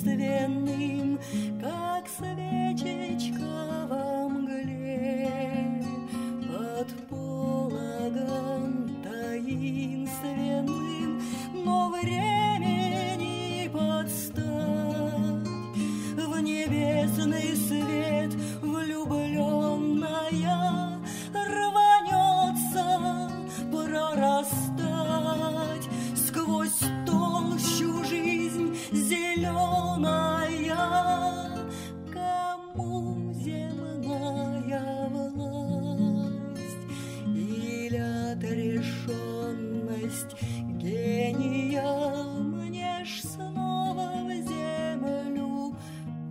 единственным, как свечечка во мгле. Под пологом таинственным, но времени подстать. В небесный свет влюбленная рванется прорастать отрешенность гения мне ж снова в землю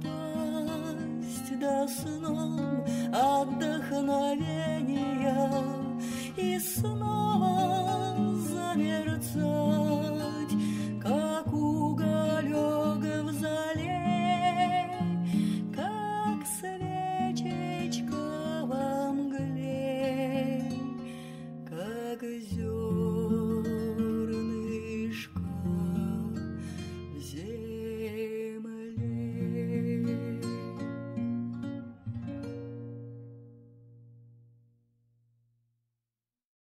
пасть до сном отдохновения и снова замерцать Cause you.